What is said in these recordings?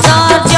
走。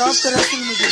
साफ कर रसूल मुझे